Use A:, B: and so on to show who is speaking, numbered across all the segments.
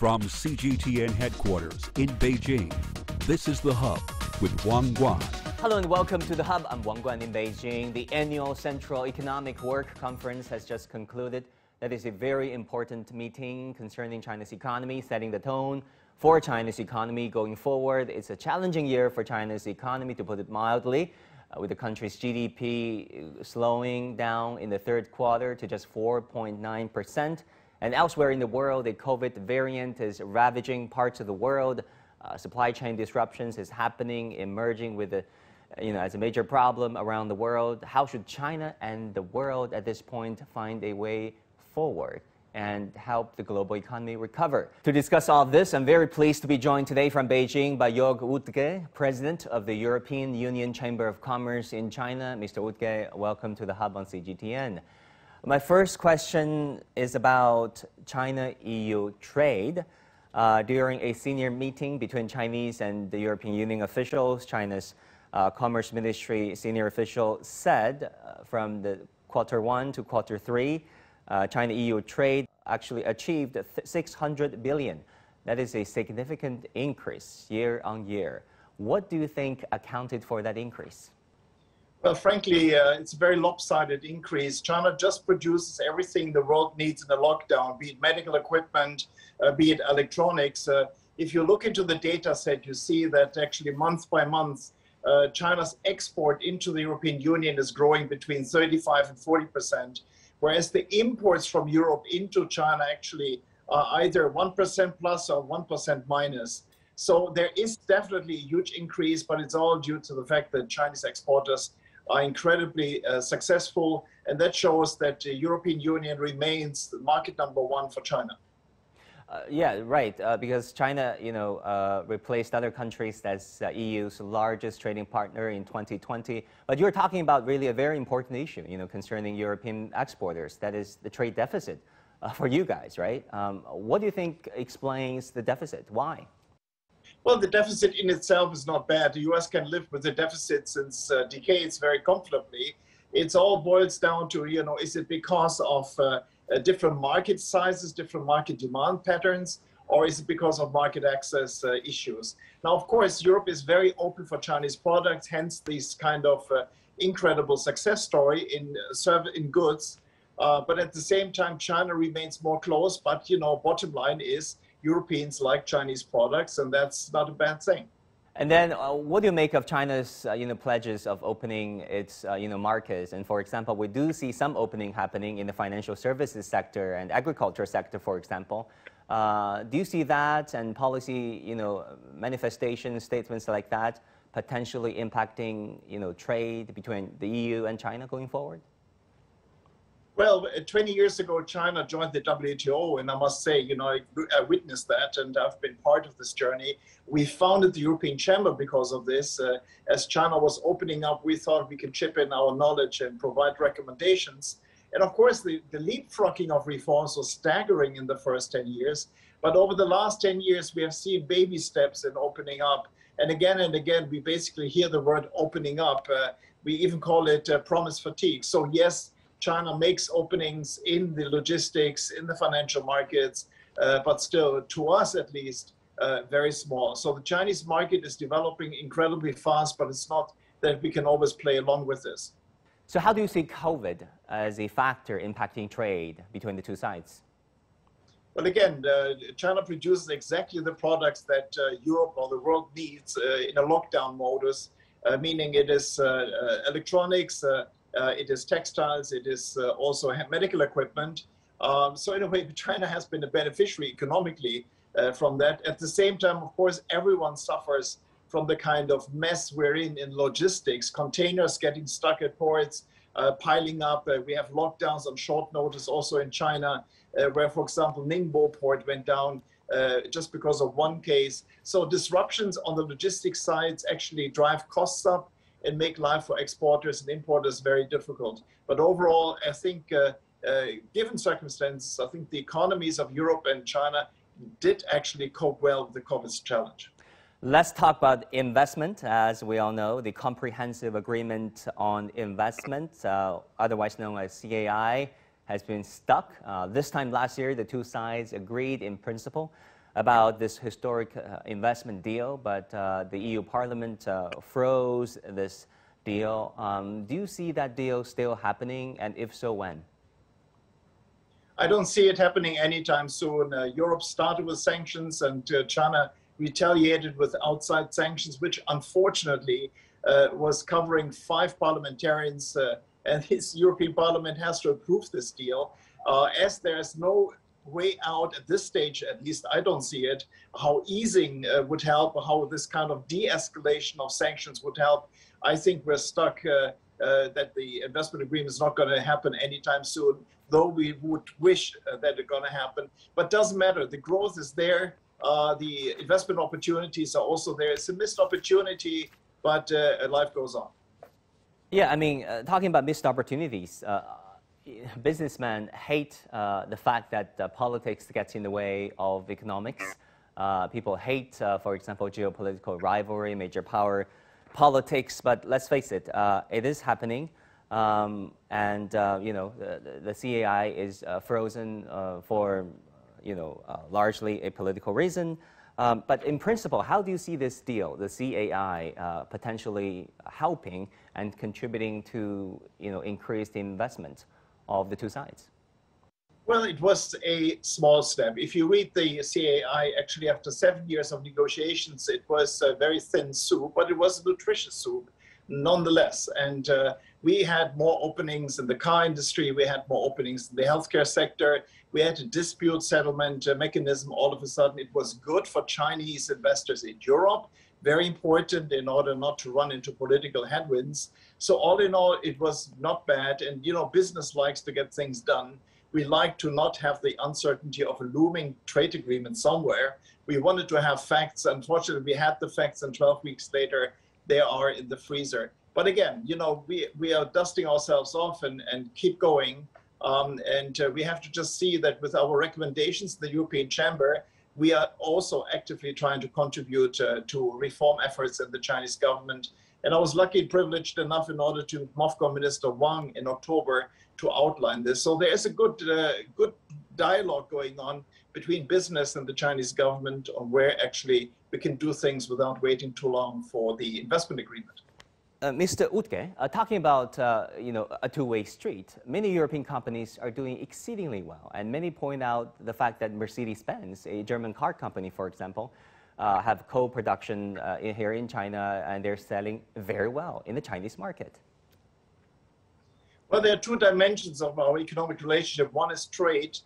A: From CGTN headquarters in Beijing, this is The Hub with Wang Guan.
B: Hello and welcome to The Hub. I'm Wang Guan in Beijing. The annual Central Economic Work Conference has just concluded. That is a very important meeting concerning China's economy, setting the tone for China's economy going forward. It's a challenging year for China's economy, to put it mildly, uh, with the country's GDP slowing down in the third quarter to just 4.9 percent. And elsewhere in the world, the COVID variant is ravaging parts of the world. Uh, supply chain disruptions is happening, emerging with a, you know, as a major problem around the world. How should China and the world at this point find a way forward and help the global economy recover? To discuss all this, I'm very pleased to be joined today from Beijing by Jörg Wuttke, President of the European Union Chamber of Commerce in China. Mr. Wuttke, welcome to the Hub on CGTN. My first question is about China EU trade. Uh, during a senior meeting between Chinese and the European Union officials, China's uh, Commerce Ministry senior official said uh, from the quarter one to quarter three, uh, China EU trade actually achieved 600 billion. That is a significant increase year on year. What do you think accounted for that increase?
C: Well, frankly, uh, it's a very lopsided increase. China just produces everything the world needs in a lockdown, be it medical equipment, uh, be it electronics. Uh, if you look into the data set, you see that actually month by month, uh, China's export into the European Union is growing between 35 and 40 percent, whereas the imports from Europe into China actually are either 1% plus or 1% minus. So there is definitely a huge increase, but it's all due to the fact that Chinese exporters are incredibly uh, successful, and that shows that the European Union remains the market number one for China.
B: Uh, yeah, right. Uh, because China, you know, uh, replaced other countries as EU's largest trading partner in 2020. But you're talking about really a very important issue, you know, concerning European exporters. That is the trade deficit uh, for you guys, right? Um, what do you think explains the deficit? Why?
C: Well, the deficit in itself is not bad. The US can live with the deficit since uh, decades very comfortably. It all boils down to, you know, is it because of uh, uh, different market sizes, different market demand patterns, or is it because of market access uh, issues? Now, of course, Europe is very open for Chinese products, hence this kind of uh, incredible success story in, uh, in goods. but at the same time, China remains more closed. But, you know, bottom line is Europeans like Chinese products, and that's not a bad thing.
B: And then, uh, what do you make of China's, uh, you know, pledges of opening its, uh, you know, markets? And for example, we do see some opening happening in the financial services sector and agriculture sector, for example. Uh, do you see that and policy, you know, manifestations, statements like that, potentially impacting, you know, trade between the EU and China going forward?
C: Well, uh, 20 years ago, China joined the WTO, and I must say, you know, I, I, witnessed that, and I've been part of this journey. We founded the European Chamber because of this. Uh, as China was opening up, we thought we could chip in our knowledge and provide recommendations. And of course, the, the leapfrogging of reforms was staggering in the first 10 years. But over the last 10 years, we have seen baby steps in opening up. And again and again, we basically hear the word opening up. Uh, we even call it uh, promise fatigue. So, yes, China makes openings in the logistics, in the financial markets, uh, but still, to us at least, uh, very small. So the Chinese market is developing incredibly fast, but it's not that we can always play along with this.
B: So, how do you see COVID as a factor impacting trade between the two sides?
C: Well, again, uh, China produces exactly the products that uh, Europe or the world needs uh, in a lockdown modus, uh, meaning it is electronics, uh, it is textiles, it is uh, also medical equipment. Um, so in a way, China has been a beneficiary economically uh, from that. At the same time, of course, everyone suffers from the kind of mess we're in in logistics, containers getting stuck at ports, uh, piling up. Uh, we have lockdowns on short notice also in China, uh, where, for example, Ningbo port went down just because of one case. So disruptions on the logistics sides actually drive costs up and make life for exporters and importers very difficult. But overall, I think, uh, uh, given circumstances, I think the economies of Europe and China did actually cope well with the COVID challenge.
B: Let's talk about investment. As we all know, the Comprehensive Agreement on Investment, uh, otherwise known as CAI, has been stuck. Uh, this time last year, the two sides agreed in principle about this historic uh, investment deal, but uh, the EU Parliament uh, froze this deal. Um, do you see that deal still happening, and if so, when?
C: I don't see it happening anytime soon. Uh, Europe started with sanctions, and uh, China retaliated with outside sanctions, which unfortunately uh, was covering five parliamentarians. and this European Parliament has to approve this deal. as there's no way out at this stage, at least I don't see it, how easing uh, would help, how this kind of de escalation of sanctions would help. I think we're stuck uh, uh, that the investment agreement is not going to happen anytime soon, though we would wish uh, that it's going to happen. But doesn't matter. The growth is there. Uh, the investment opportunities are also there. It's a missed opportunity, but uh, life goes on.
B: Yeah, I mean, talking about missed opportunities businessmen hate uh, the fact that uh, politics gets in the way of economics. Uh, people hate, uh, for example, geopolitical rivalry, major power politics. But let's face it, uh, it is happening. Um, and uh, you know, the, the CAI is frozen for you know largely a political reason. Um, but in principle, how do you see this deal, the CAI, potentially helping and contributing to you know increased investment? Of the two sides?
C: Well, it was a small step. If you read the CAI, actually, after seven years of negotiations, it was a very thin soup, but it was a nutritious soup nonetheless. And uh, we had more openings in the car industry, we had more openings in the healthcare sector, we had a dispute settlement mechanism. All of a sudden, it was good for Chinese investors in Europe very important in order not to run into political headwinds. So all in all, it was not bad. And you know, business likes to get things done. We like to not have the uncertainty of a looming trade agreement somewhere. We wanted to have facts. Unfortunately, we had the facts, and 12 weeks later, they are in the freezer. But again, you know, we, we are dusting ourselves off and, and keep going. Um, and uh, we have to just see that with our recommendations, the European Chamber, we are also actively trying to contribute uh, to reform efforts in the Chinese government. And I was lucky and privileged enough in order to MOFCOM Minister Wang in October to outline this. So there is a good, uh, good dialogue going on between business and the Chinese government on where actually we can do things without waiting too long for the investment agreement.
B: Uh, Mr. Wuttke, uh, talking about uh, you know a two-way street, many European companies are doing exceedingly well, and many point out the fact that Mercedes-Benz, a German car company, for example, uh, have co-production uh, in here in China, and they're selling very well in the Chinese market.
C: Well, there are two dimensions of our economic relationship. One is trade,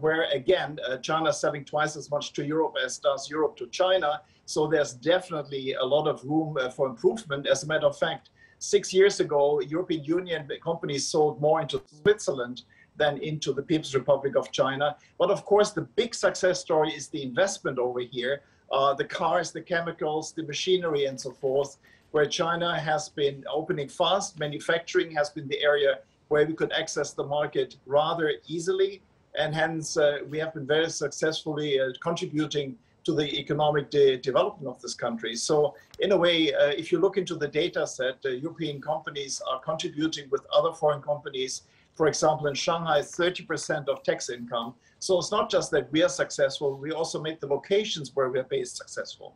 C: where again, China is selling twice as much to Europe as does Europe to China so there's definitely a lot of room uh, for improvement. As a matter of fact, six years ago, European Union companies sold more into Switzerland than into the People's Republic of China. But of course, the big success story is the investment over here, uh, the cars, the chemicals, the machinery, and so forth, where China has been opening fast. Manufacturing has been the area where we could access the market rather easily. And hence, uh, we have been very successfully uh, contributing to the economic de development of this country. So in a way, uh, if you look into the data set, uh, European companies are contributing with other foreign companies. For example, in Shanghai, 30% of tax income. So it's not just that we are successful, we also make the locations where we're based successful.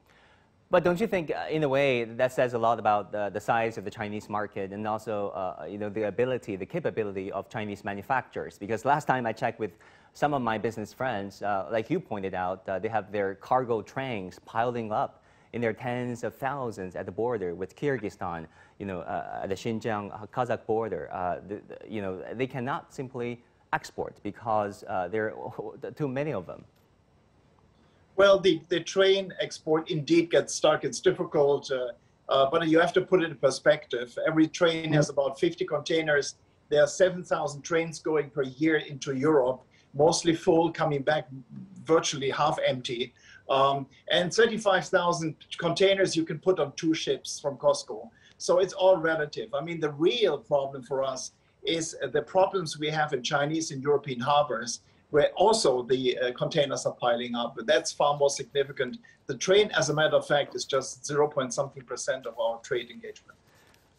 B: But don't you think, uh, in a way, that says a lot about the, the size of the Chinese market and also, uh, you know, the ability, the capability of Chinese manufacturers? Because last time I checked with some of my business friends, uh, like you pointed out, uh, they have their cargo trains piling up in their tens of thousands at the border with Kyrgyzstan, you know, uh, at the Xinjiang uh, Kazakh border. The, the, you know, they cannot simply export because there are too many of them.
C: Well, the, the train export indeed gets stuck. It's difficult, uh, uh, but you have to put it in perspective. Every train has about 50 containers. There are 7,000 trains going per year into Europe mostly full, coming back virtually half empty. Um, and 35,000 containers you can put on two ships from COSCO. So it's all relative. I mean, the real problem for us is uh, the problems we have in Chinese and European harbors, where also the uh, containers are piling up. But that's far more significant. The train, as a matter of fact, is just 0. point something percent of our trade engagement.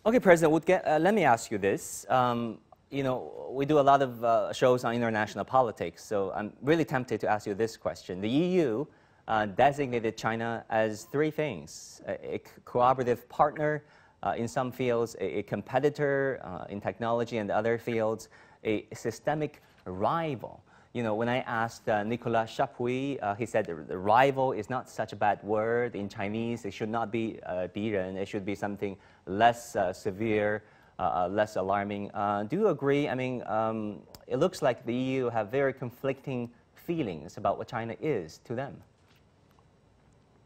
B: Okay, President uh, let me ask you this. Um, you know, we do a lot of uh, shows on international politics, so I'm really tempted to ask you this question. The EU uh, designated China as three things a, a cooperative partner uh, in some fields, a, a competitor uh, in technology and other fields, a systemic rival. You know, when I asked uh, Nicolas Chapuis, uh, he said the rival is not such a bad word in Chinese. It should not be uh, 敌人. It should be something less uh, severe, uh, uh, less alarming. do you agree? I mean, um, it looks like the EU have very conflicting feelings about what China is to them.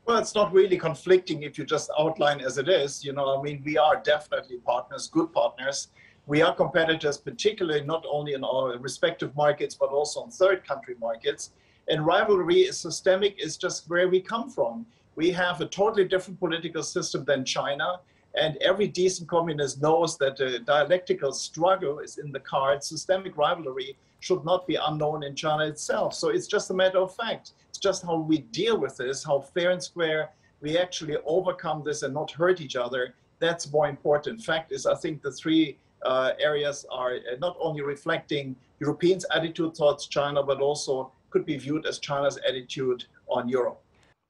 C: Well, it's not really conflicting if you just outline as it is. You know, I mean, we are definitely partners, good partners. We are competitors, particularly not only in our respective markets, but also in third country markets. And rivalry is systemic, is just where we come from. We have a totally different political system than China. And every decent communist knows that a dialectical struggle is in the cards. Systemic rivalry should not be unknown in China itself. So it's just a matter of fact. It's just how we deal with this, how fair and square we actually overcome this and not hurt each other. That's more important. Fact is, I think the three uh, areas are not only reflecting Europeans' attitude towards China, but also could be viewed as China's attitude on Europe.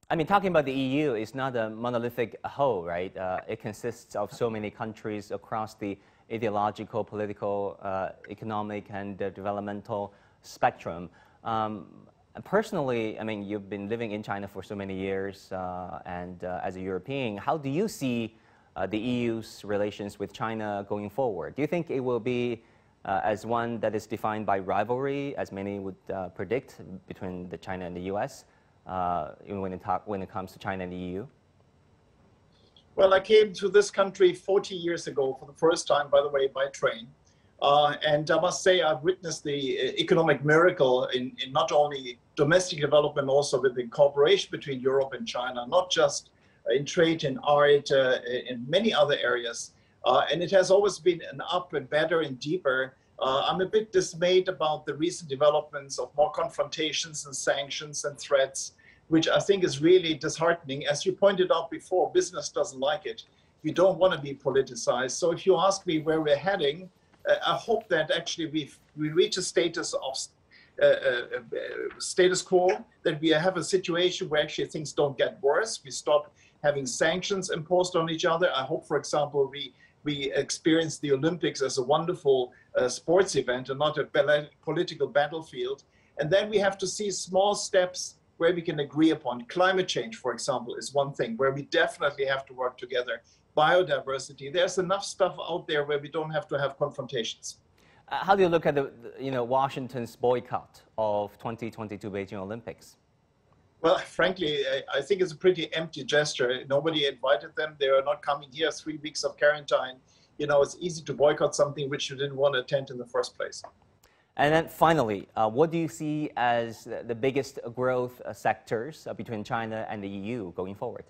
B: I mean, talking about the EU is not a monolithic whole, right? Uh, it consists of so many countries across the ideological, political, uh, economic, and uh, developmental spectrum. Um, personally, I mean, you've been living in China for so many years, uh, and uh, as a European, how do you see uh, the EU's relations with China going forward? Do you think it will be as one that is defined by rivalry, as many would predict, between the China and the U.S.? uh, when, it talk, when it comes to China and the EU?
C: Well, I came to this country 40 years ago for the first time, by the way, by train. Uh, and I must say, I've witnessed the uh, economic miracle in, in, not only domestic development, also with the cooperation between Europe and China, not just in trade, in art, uh, in many other areas. Uh, and it has always been an up and better and deeper uh, I'm a bit dismayed about the recent developments of more confrontations and sanctions and threats, which I think is really disheartening. As you pointed out before, business doesn't like it. We don't want to be politicized. So if you ask me where we're heading, I hope that actually we we reach a status of uh, uh, status quo, that we have a situation where actually things don't get worse. We stop having sanctions imposed on each other. I hope, for example, we we experience the Olympics as a wonderful uh, sports event and not a political battlefield. And then we have to see small steps where we can agree upon. Climate change, for example, is one thing where we definitely have to work together. Biodiversity, there's enough stuff out there where we don't have to have confrontations.
B: Uh, how do you look at the, you know, Washington's boycott of 2022 Beijing Olympics?
C: Well, frankly, I think it's a pretty empty gesture. Nobody invited them. They are not coming here. Three weeks of quarantine. You know, it's easy to boycott something which you didn't want to attend in the first place.
B: And then finally, uh, what do you see as the biggest growth uh, sectors uh, between China and the EU going forward?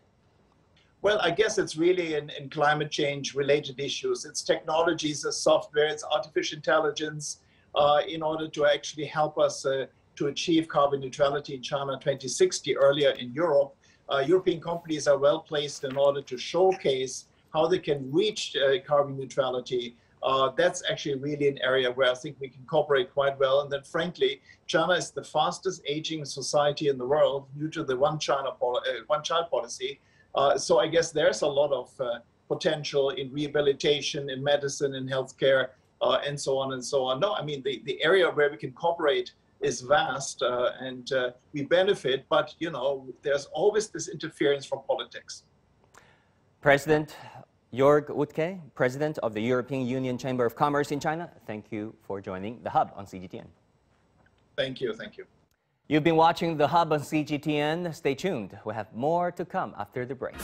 C: Well, I guess it's really in, in climate change related issues. It's technologies, it's software, it's artificial intelligence uh, in order to actually help us uh, to achieve carbon neutrality in China 2060 earlier in Europe, uh, European companies are well placed in order to showcase how they can reach uh, carbon neutrality. Uh, that's actually really an area where I think we can cooperate quite well. And then, frankly, China is the fastest aging society in the world due to the one China uh, one child policy. Uh, so I guess there's a lot of uh, potential in rehabilitation, in medicine, in healthcare, and so on and so on. No, I mean the, the area where we can cooperate is vast uh, and uh, we benefit, but you know, there's always this interference from politics.
B: President Jörg Wuttke, President of the European Union Chamber of Commerce in China, thank you for joining The Hub on CGTN.
C: Thank you, thank you.
B: You've been watching The Hub on CGTN. Stay tuned. We have more to come after the break.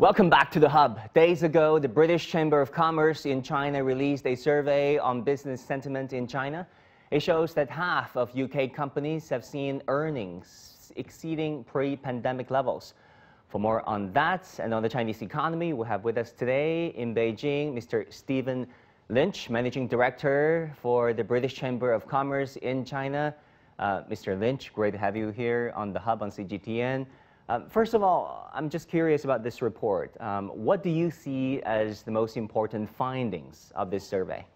B: Welcome back to the Hub. Days ago, the British Chamber of Commerce in China released a survey on business sentiment in China. It shows that half of UK companies have seen earnings exceeding pre-pandemic levels. For more on that and on the Chinese economy, we have with us today in Beijing Mr. Steven Lynch, Managing Director for the British Chamber of Commerce in China. Uh, Mr. Lynch, great to have you here on the Hub on CGTN. Um, first of all, I'm just curious about this report. Um, what do you see as the most important findings of this survey?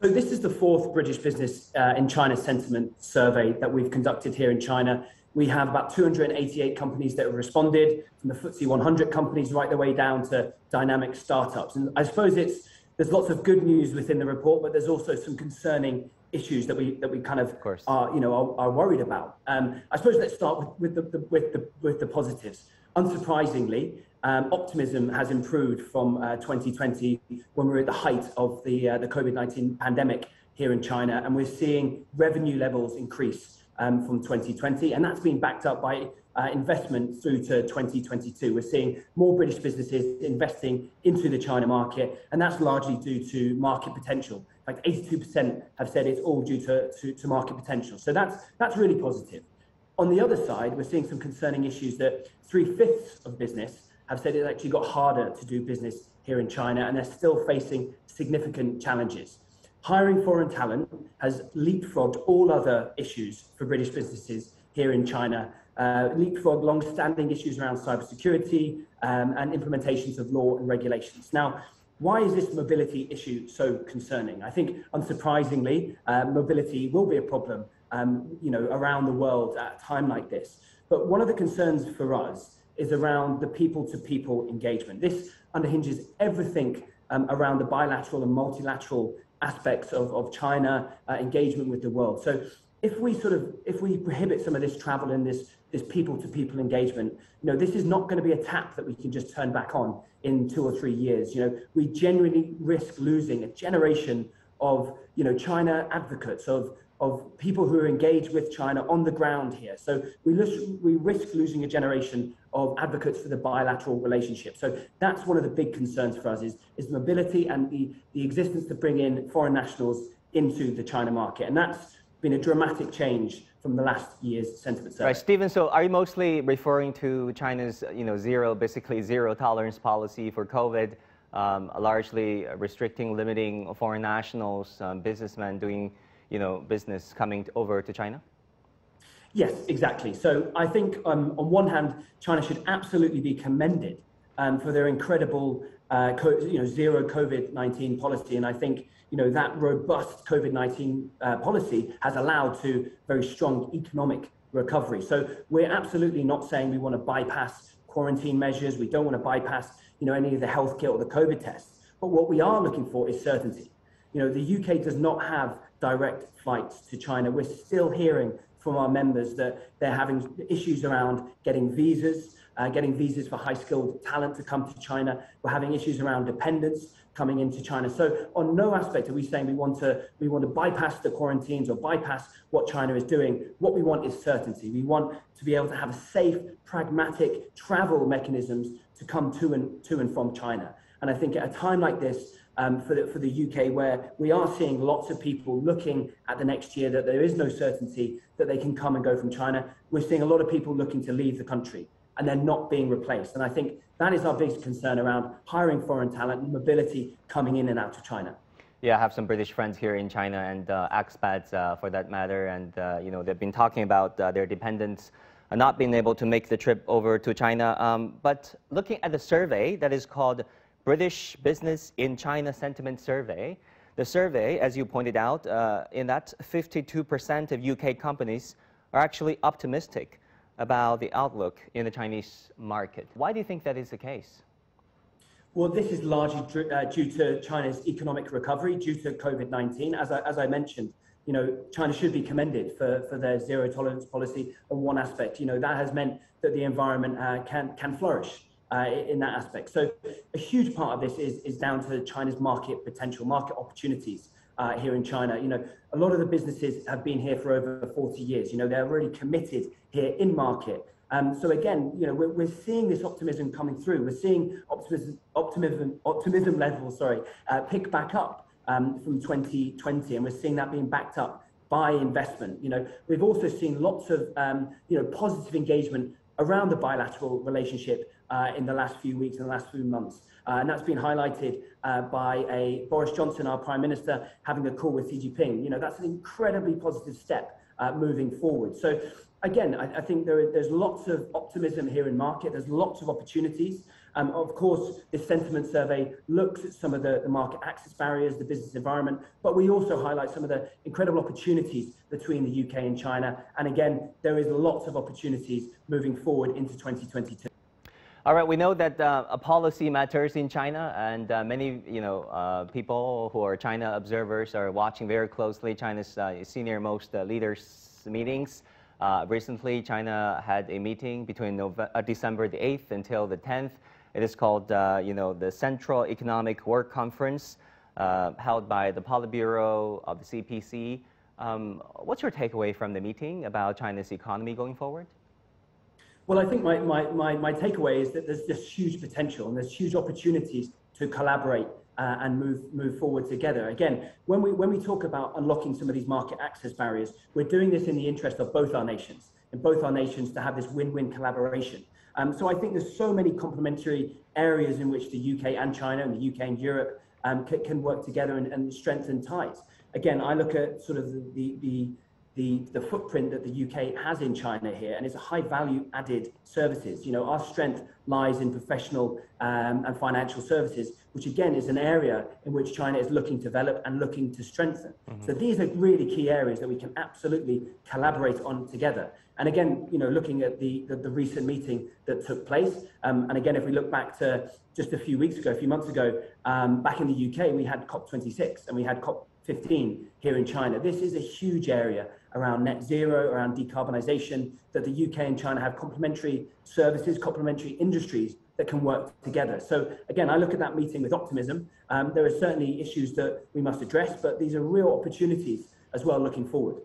D: So this is the fourth British Business uh, in China sentiment survey that we've conducted here in China. We have about 288 companies that have responded, from the FTSE 100 companies right the way down to dynamic startups. And I suppose it's there's lots of good news within the report, but there's also some concerning issues that we that we kind of, of are you know are, are worried about. Um, I suppose let's start with, with the, the, with the with the positives. Unsurprisingly, um, optimism has improved from uh, 2020 when we were at the height of the uh, the COVID-19 pandemic here in China, and we're seeing revenue levels increase um, from 2020, and that's been backed up by uh, investment through to 2022. We're seeing more British businesses investing into the China market, and that's largely due to market potential. In fact, 82% have said it's all due to, to, to market potential. So that's, that's really positive. On the other side, we're seeing some concerning issues that three fifths of business have said it's actually got harder to do business here in China, and they're still facing significant challenges. Hiring foreign talent has leapfrogged all other issues for British businesses here in China, uh, leapfrog long-standing issues around cybersecurity um, and implementations of law and regulations. Now, why is this mobility issue so concerning? I think, unsurprisingly, uh, mobility will be a problem, um, you know, around the world at a time like this. But one of the concerns for us is around the people-to-people engagement. This underhinges everything um, around the bilateral and multilateral aspects of, of China uh, engagement with the world. So if we sort of if we prohibit some of this travel and this this people to people engagement you know this is not going to be a tap that we can just turn back on in two or three years you know we genuinely risk losing a generation of you know china advocates of of people who are engaged with China on the ground here. So we, we risk losing a generation of advocates for the bilateral relationship. So that's one of the big concerns for us is, is mobility and the, the existence to bring in foreign nationals into the China market. And that's been a dramatic change from the last year's sentiment survey.
B: Right, Steven, so are you mostly referring to China's you know, zero, basically zero tolerance policy for COVID, um, largely restricting, limiting foreign nationals, um, businessmen doing you know, business coming over to China?
D: Yes, exactly. So I think um, on one hand, China should absolutely be commended um, for their incredible uh, you know, zero COVID-19 policy. And I think you know, that robust COVID-19 uh, policy has allowed to very strong economic recovery. So we're absolutely not saying we want to bypass quarantine measures. We don't want to bypass you know, any of the health care or the COVID tests. But what we are looking for is certainty. You know, the UK does not have direct flights to China. We're still hearing from our members that they're having issues around getting visas, uh, getting visas for high skilled talent to come to China. We're having issues around dependents coming into China. So on no aspect are we saying we want to we want to bypass the quarantines or bypass what China is doing. What we want is certainty. We want to be able to have a safe, pragmatic travel mechanisms to come to and to and from China. And I think at a time like this, um, for, the, for the UK, where we are seeing lots of people looking at the next year that there is no certainty that they can come and go from China. We're seeing a lot of people looking to leave the country and they're not being replaced. And I think that is our biggest concern around hiring foreign talent and mobility coming in and out of China.
B: Yeah, I have some British friends here in China and uh, expats uh, for that matter. And, uh, you know, they've been talking about uh, their dependents not being able to make the trip over to China. Um, but looking at the survey that is called British Business in China Sentiment Survey. The survey, as you pointed out, uh, in that 52% of UK companies are actually optimistic about the outlook in the Chinese market. Why do you think that is the case?
D: Well, this is largely uh, due to China's economic recovery due to COVID-19. As I, as I mentioned, you know, China should be commended for, for their zero tolerance policy on one aspect. You know, that has meant that the environment uh, can, can flourish uh, in that aspect. So a huge part of this is, is down to China's market potential, market opportunities uh, here in China. You know, a lot of the businesses have been here for over 40 years. You know, they're really committed here in market. Um, so again, you know, we're, we're seeing this optimism coming through. We're seeing optimism, optimism, optimism levels, sorry, uh, pick back up um, from 2020, and we're seeing that being backed up by investment. You know, we've also seen lots of um, you know positive engagement around the bilateral relationship uh, in the last few weeks and the last few months. Uh, and that's been highlighted uh, by a Boris Johnson, our Prime Minister, having a call with Xi Jinping. You know, that's an incredibly positive step uh, moving forward. So again, I, I think there, there's lots of optimism here in market. There's lots of opportunities. Um, of course, this sentiment survey looks at some of the, the market access barriers, the business environment, but we also highlight some of the incredible opportunities between the UK and China. And again, there is lots of opportunities moving forward into 2022.
B: All right, we know that uh, policy matters in China, and uh, many, you know, uh, people who are China observers are watching very closely China's uh, senior most uh, leaders meetings. Uh, recently, China had a meeting between November, December the 8th until the 10th. It is called, you know, the Central Economic Work Conference, held by the Politburo of the CPC. Um, what's your takeaway from the meeting about China's economy going forward?
D: Well, I think my, my, my, my takeaway is that there's this huge potential and there's huge opportunities to collaborate uh, and move move forward together. Again, when we when we talk about unlocking some of these market access barriers, we're doing this in the interest of both our nations, in both our nations to have this win-win collaboration. Um, so I think there's so many complementary areas in which the UK and China and the UK and Europe um, can, can, work together and, and, strengthen ties. Again, I look at sort of the, the, the the, footprint that the UK has in China here, and it's a high value added services. You know, our strength lies in professional um, and financial services, which again is an area in which China is looking to develop and looking to strengthen. Mm-hmm. So these are really key areas that we can absolutely collaborate on together. And again, you know, looking at the, the, the recent meeting that took place, um, and again, if we look back to just a few weeks ago, a few months ago, um, back in the UK, we had COP26 and we had COP15 here in China. This is a huge area around net zero, around decarbonisation, that the UK and China have complementary services, complementary industries that can work together. So again, I look at that meeting with optimism. Um, there are certainly issues that we must address, but these are real opportunities as well looking forward.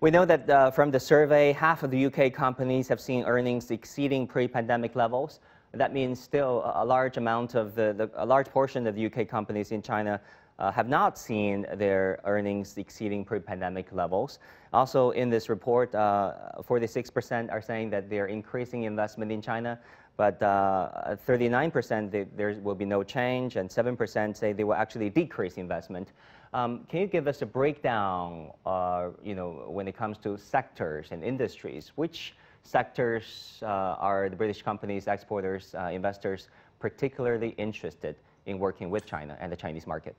B: We know that uh, from the survey, half of the UK companies have seen earnings exceeding pre-pandemic levels. That means still a large amount of the, the a large portion of the UK companies in China uh, have not seen their earnings exceeding pre-pandemic levels. Also, in this report, 46% uh, are saying that they're increasing investment in China, but 39% uh, there will be no change, and 7% say they will actually decrease investment. Um, can you give us a breakdown, uh, you know, when it comes to sectors and industries? Which sectors uh, are the British companies, exporters, uh, investors particularly interested in working with China and the Chinese market?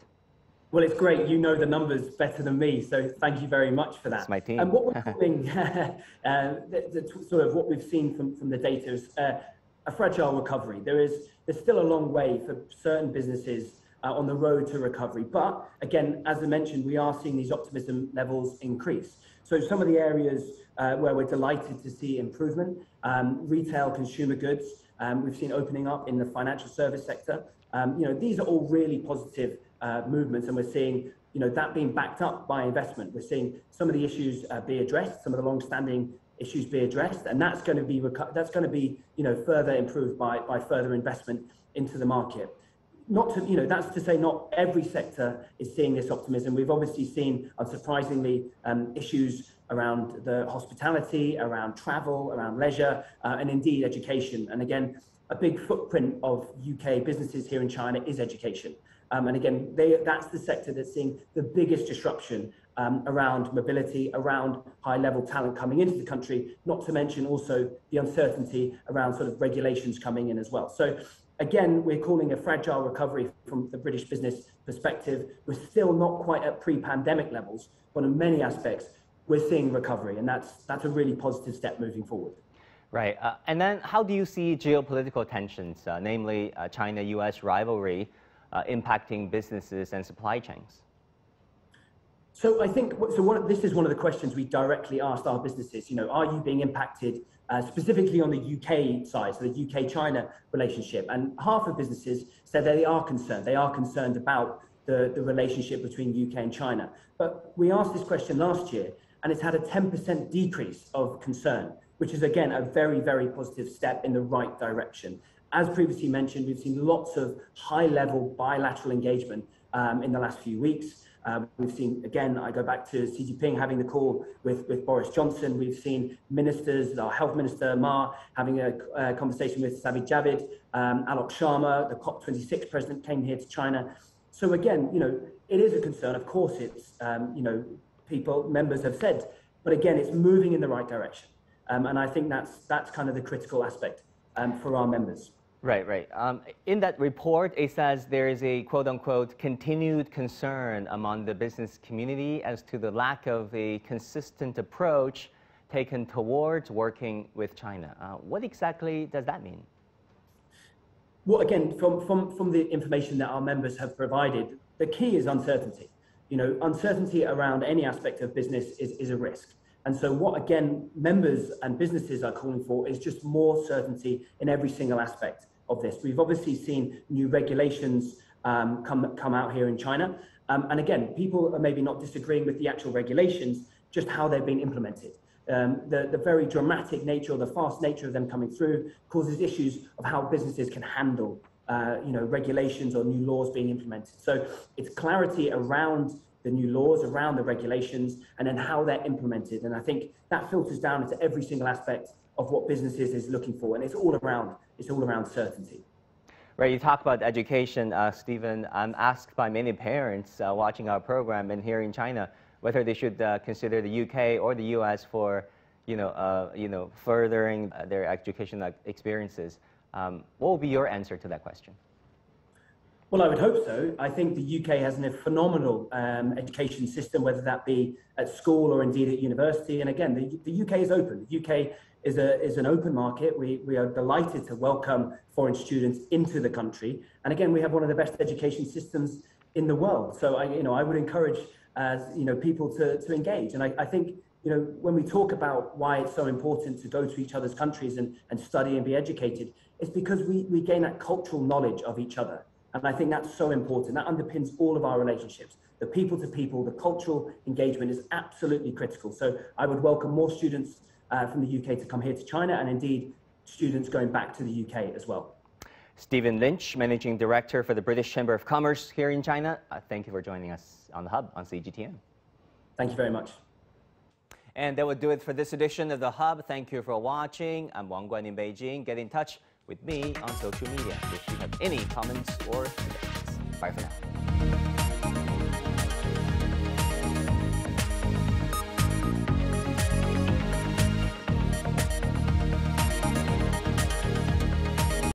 D: Well, it's great. You know the numbers better than me, so thank you very much for that.
B: It's my team.
D: And what we're calling, uh, the, the, sort of what we've seen from, from the data is uh, a fragile recovery. There is there's still a long way for certain businesses uh, on the road to recovery. But again, as I mentioned, we are seeing these optimism levels increase. So some of the areas uh, where we're delighted to see improvement, um, retail, consumer goods. Um, we've seen opening up in the financial service sector. Um, you know, these are all really positive uh, movements, and we're seeing you know that being backed up by investment. We're seeing some of the issues uh, be addressed, some of the long-standing issues be addressed, and that's going to be that's going to be you know further improved by by further investment into the market. Not to you know that's to say not every sector is seeing this optimism. We've obviously seen unsurprisingly um, issues around the hospitality, around travel, around leisure, uh, and indeed education. And again, a big footprint of UK businesses here in China is education. Um, and again, they, that's the sector that's seeing the biggest disruption um, around mobility, around high level talent coming into the country, not to mention also the uncertainty around sort of regulations coming in as well. So again, we're calling a fragile recovery from the British business perspective. We're still not quite at pre-pandemic levels, but in many aspects, we're seeing recovery, and that's that's a really positive step moving forward.
B: Right, uh, and then how do you see geopolitical tensions, uh, namely uh, China-U.S. rivalry, uh, impacting businesses and supply chains?
D: So I think so. One, this is one of the questions we directly asked our businesses. You know, are you being impacted uh, specifically on the UK side, so the UK-China relationship? And half of businesses said they are concerned. They are concerned about the, the relationship between UK and China. But we asked this question last year, and it's had a 10% decrease of concern, which is again a very, very positive step in the right direction. As previously mentioned, we've seen lots of high-level bilateral engagement um, in the last few weeks. Uh, we've seen, again, I go back to Xi Jinping having the call with, with Boris Johnson. We've seen ministers, our health minister, Ma, having a, conversation with Sajid Javid. Um, Alok Sharma, the COP26 president, came here to China. So again, you know, it is a concern. Of course, it's, um, you know, people, members have said, but again, it's moving in the right direction. Um, and I think that's, that's kind of the critical aspect um, for our members.
B: Right, right. Um, in that report, it says there is a quote unquote continued concern among the business community as to the lack of a consistent approach taken towards working with China. Uh, what exactly does that mean?
D: Well, again, from, from, from the information that our members have provided, the key is uncertainty. You know, uncertainty around any aspect of business is, is a risk. And so what, again, members and businesses are calling for is just more certainty in every single aspect of this. We've obviously seen new regulations um, come, come out here in China. Um, and again, people are maybe not disagreeing with the actual regulations, just how they've been implemented. Um, the, the very dramatic nature the fast nature of them coming through causes issues of how businesses can handle uh, you know, regulations or new laws being implemented. So it's clarity around the new laws, around the regulations, and then how they're implemented. And I think that filters down into every single aspect of what businesses is looking for. And it's all around, it's all around certainty.
B: Right, you talk about education, uh, Steven. I'm asked by many parents uh, watching our program and here in China whether they should uh, consider the UK or the US for, you know, uh, you know, furthering uh, their educational experiences. Um, what will be your answer to that question?
D: Well, I would hope so. I think the UK has a phenomenal um, education system, whether that be at school or indeed at university. And again, the, the UK is open. The UK is, a, is an open market. We, we are delighted to welcome foreign students into the country. And again, we have one of the best education systems in the world. So I, you know, I would encourage as you know people to, to engage. And I, I think you know when we talk about why it's so important to go to each other's countries and, and study and be educated, it's because we, we gain that cultural knowledge of each other. And I think that's so important. That underpins all of our relationships. The people to people, the cultural engagement is absolutely critical. So I would welcome more students uh, from the UK to come here to China and indeed students going back to the UK as well.
B: Steven Lynch, Managing Director for the British Chamber of Commerce here in China. Uh, thank you for joining us on the Hub on CGTN.
D: Thank you very much.
B: And that would do it for this edition of The Hub. Thank you for watching. I'm Wang Guan in Beijing. Get in touch with me on social media if you have any comments or suggestions. Bye for now.